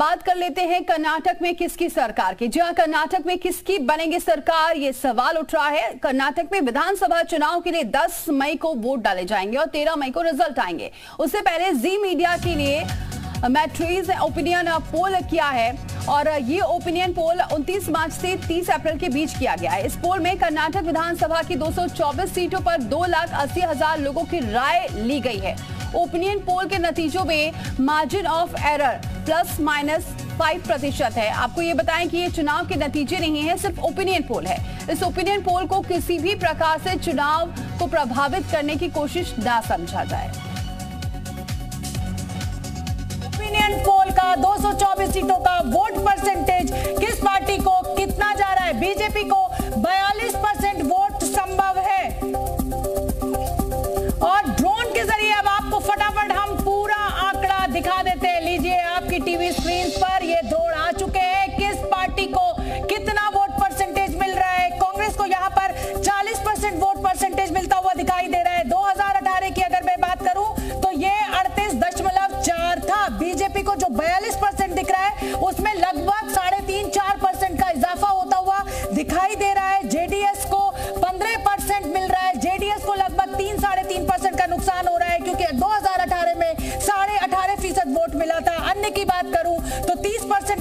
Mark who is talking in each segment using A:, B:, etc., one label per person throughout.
A: बात कर लेते हैं कर्नाटक में किसकी सरकार की। जहाँ कर्नाटक में किसकी बनेगी सरकार? ये सवाल उठ रहा है। कर्नाटक में विधानसभा चुनाव के लिए 10 मई को वोट डाले जाएँगे और 13 मई को रिज़ल्ट आएँगे। उससे पहले जी मीडिया के लिए मैट्रीज ओपिनियन पोल किया है और ये ओपिनियन पोल 29 मार्च से 30 अप्रैल के बीच किया गया है। इस पोल में कर्नाटक विधानसभा की 224 सीटों पर दो लाख अस्सी हज़ार लोगों की राय ली गई है। ओपिनियन पोल के नतीजों में margin of error plus minus five प्रतिशत है। आपको ये बताएँ कि ये चुनाव के नतीजे नहीं है, सिर्फ़ ओपिनियन पोल है। इस ओपिनियन पोल को किसी भी प्रकार से चुनाव को प्रभावित करने की कोशिश ना समझा जाए।
B: ओपिनियन पोल का 224 सीटों का वोट परसेंटेज किस पार्टी को कितना जा रहा है? बीजेपी को बीजेपी को जो 42 परसेंट दिख रहा है, उसमें लगभग साढ़े तीन, चार परसेंट का इजाफा होता हुआ दिखाई दे रहा है। जेडीएस को 15 परसेंट मिल रहा है। जेडीएस को लगभग तीन, साढ़े तीन परसेंट का नुकसान हो रहा है, क्योंकि 2018 में साढ़े अठारह फ़ीसद वोट मिला था। अन्य की बात करूँ तो 30 परसेंट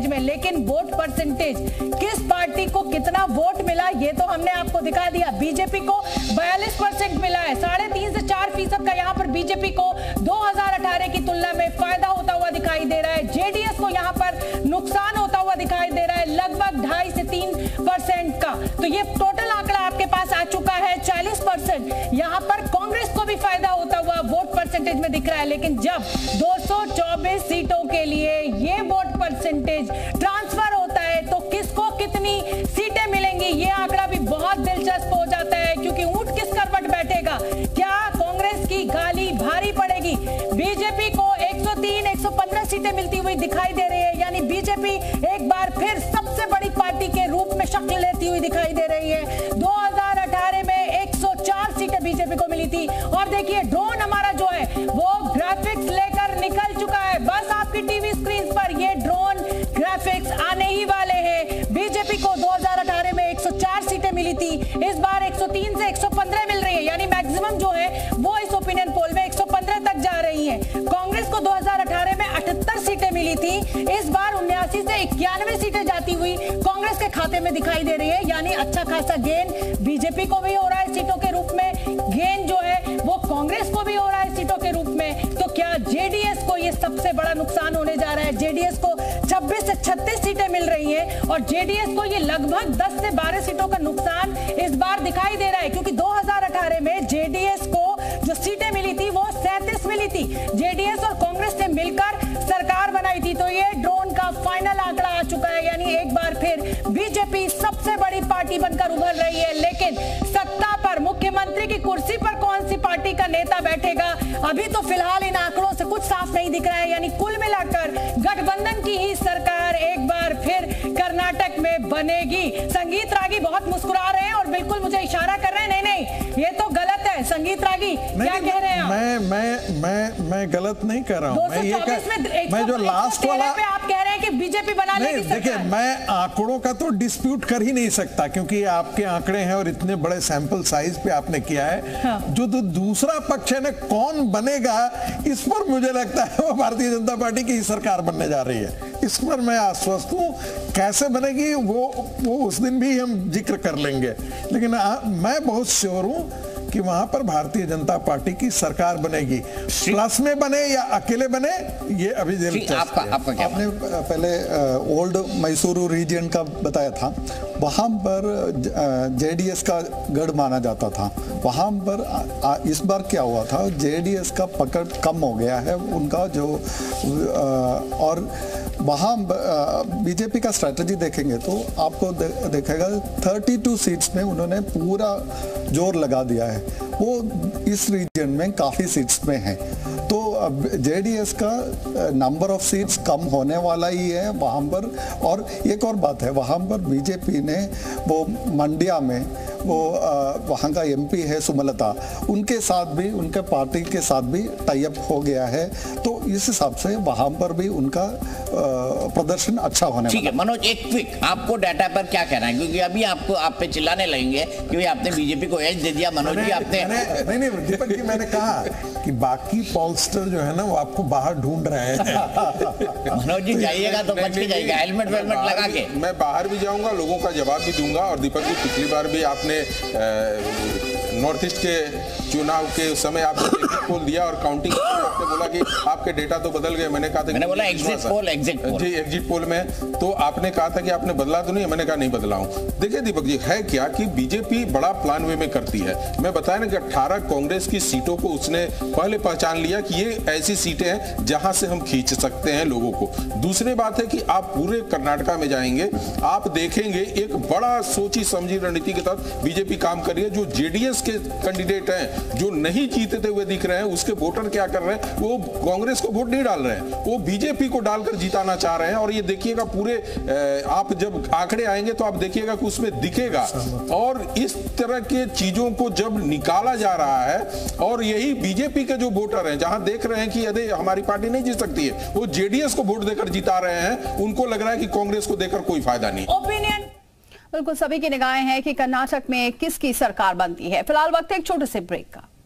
B: परसेंटेज में, लेकिन वोट परसेंटेज किस पार्टी को कितना वोट मिला, ये तो हमने आपको दिखा दिया। बीजेपी को 42 परसेंट मिला है। साढ़े तीन से चार फ़ीसद का यहाँ पर बीजेपी को 2018 की तुलना में फ़ायदा होता हुआ दिखाई दे रहा है। जेडीएस को यहाँ पर नुकसान होता हुआ दिखाई दे रहा है, लगभग ढाई से तीन परसेंट का। तो ये टोटल आंकड़ा आपके पास आ चुका है, चालीस परसेंट यहाँ पर कांग्रेस को भी फ़ायदा होता हुआ परसेंटेज में दिख रहा है, लेकिन जब 224 सीटों के लिए ये वोट परसेंटेज ट्रांसफ़र होता है तो किसको कितनी सीटें मिलेंगी? ये आंकड़ा भी बहुत दिलचस्प हो जाता है, क्योंकि ऊँट किस करवट बैठेगा? क्या कांग्रेस की गाली भारी पड़ेगी? बीजेपी को 103 115 सीटें मिलती हुई दिखाई दे रही है, यानी बीजेपी एक बार फिर सबसे बड़ी पार्टी के रूप में शक्ल लेती हुई दिखाई दे रही है। 2018 में 104 सीटें बीजेपी को मिली थी, और देखिए 78 सीटें मिली थी। इस बार उन्यासी से इक्यानवे सीटें जाती हुई कांग्रेस के खाते में दिखाई दे रही है। यानी अच्छा खासा गेन बीजेपी को भी हो रहा है सीटों के रूप में। गेन जो है, वो कांग्रेस को भी हो रहा है सीटों के रूप में। तो क्या जेडीएस को ये सबसे बड़ा नुकसान होने जा रहा है? जेडीएस को 26 से 36 सीटें मिल रही हैं और जेडीएस को ये लगभग 10 से 12 सीटों का नुकसान इस बार दिखाई दे रहा है। क्योंकि 2018 में जेडीएस पार्टी बनकर उभर रही है, लेकिन सत्ता पर मुख्यमंत्री की कुर्सी पर कौन सी पार्टी का नेता बैठेगा? अभी तो फ़िलहाल इन आंकड़ों से कुछ साफ़ नहीं दिख रहा है, यानी कुल मिलाकर गठबंधन की ही सरकार एक बार फिर कर्नाटक में बनेगी। संगीत रागी बहुत मुस्कुरा रहे हैं और बिल्कुल मुझे इशारा कर रहे हैं, नहीं नहीं, ये तो संगीत रागी क्या कह रहे हैं
C: मैं मैं मैं मैं गलत नहीं कर रहा हूँ। मैं ये
B: 224 में
C: कह, मैं जो लास्ट वाला
B: पे आप कह रहे हैं कि बीजेपी बना लेगी
C: देखिए मैं आंकड़ों का तो डिस्प्यूट कर ही नहीं सकता क्योंकि ये आपके आंकड़े हैं और इतने बड़े सैंपल साइज़ पे आपने किया है।
B: हाँ।
C: जो तो दूसरा पक्ष है ना कौन बनेगा इस पर मुझे लगता है वो भारतीय जनता पार्टी की सरकार बनने जा रही है। इस पर मैं आश्वस्त हूँ कैसे बनेगी वो वो उस दिन भी हम ज़िक्र कर लेंगे। लेकिन आ, मैं बहुत श्योर हूँ कि वहाँ पर भारतीय जनता पार्टी की सरकार बनेगी। प्लस में बने या अकेले बने ये अभी
D: जी, आपका आपका क्या
E: आपने पहले ओल्ड मैसूरू रीजन का बताया था। वहाँ पर जेडीएस का गढ़ माना जाता था। वहाँ पर आ, इस बार क्या हुआ था? जेडीएस का पकड़ कम हो गया है। उनका जो आ, और वहाँ बीजेपी का स्ट्रेटजी देखेंगे तो आपको देखेगा 32 सीट्स में उन्होंने पूरा ज़ोर लगा दिया है। वो इस रीजन में काफ़ी सीट्स में है। तो जेडीएस का नंबर ऑफ़ सीट्स कम होने वाला ही है वहाँ पर। और एक और बात है, वहाँ पर बीजेपी ने वो मंडिया में वो वहाँ का एमपी है सुमलता। उनके साथ भी उनके पार्टी के साथ भी टाइप हो गया है। तो इस हिसाब से वहाँ पर भी उनका प्रदर्शन अच्छा होने
D: ठीक है मनोज एक क्विक आपको डाटा पर क्या कहना है? क्योंकि अभी आपको आप पे चिल्लाने लगेंगे कि आपने बीजेपी को एज दे दिया मनोज जी आपने
C: नहीं नहीं दीपक जी मैंने कहा कि बाकी पॉलस्टर जो है ना वो आपको बाहर ढूंढ रहे हैं।
D: मनोज जी जाइएगा तो बच के जाइएगा हेलमेट वेलमेट लगा के।
F: मैं बाहर भी जाऊँगा लोगों का जवाब भी दूँगा और दीपक जी पिछली बार भी आपने नॉर्थ ईस्ट के चुनाव के समय आपने पोल दिया और काउंटिंग आपने बोला कि आपके डेटा तो बदल गए मैंने कहा था
D: मैंने बोला एग्जिट पोल एग्जिट पोल
F: जी एग्जिट पोल में तो आपने कहा था कि आपने बदला तो नहीं मैंने कहा नहीं बदला हूँ। देखिए दीपक जी है क्या कि बीजेपी बड़ा प्लान वे में करती है? मैं बताया ना कि अट्ठारह कांग्रेस की सीटों को उसने पहले पहचान लिया कि ये ऐसी सीटें हैं जहाँ से हम खींच सकते हैं लोगों को। दूसरी बात है कि आप पूरे कर्नाटका में जाएँगे आप देखेंगे एक बड़ा सोची समझी रणनीति के तहत बीजेपी काम कर रही है जो जेडीएस के कैंडिडेट हैं जो नहीं जीतते हुए दिख रहे हैं उसके वोटर क्या कर रहे हैं? वो कांग्रेस को वोट नहीं डाल रहे हैं। वो बीजेपी को डालकर जिताना चाह रहे हैं और ये देखिएगा पूरे आप जब आंकड़े आएँगे तो आप देखिएगा कि उसमें दिखेगा। और इस तरह के चीज़ों को जब निकाला जा रहा है और यही बीजेपी के जो वोटर हैं, जहाँ देख रहे हैं कि यदि हमारी पार्टी नहीं जीत सकती है, वो जेडीएस को वोट देकर जिता रहे हैं, उनको लग रहा है कि कांग्रेस को देकर कोई फ़ायदा नहीं।
B: ओपिनियन।
A: बिल्कुल सभी की निगाहें हैं कि कर्नाटक में किसकी सरकार बनती है। फ़िलहाल वक्त एक छोटे से ब्रेक का।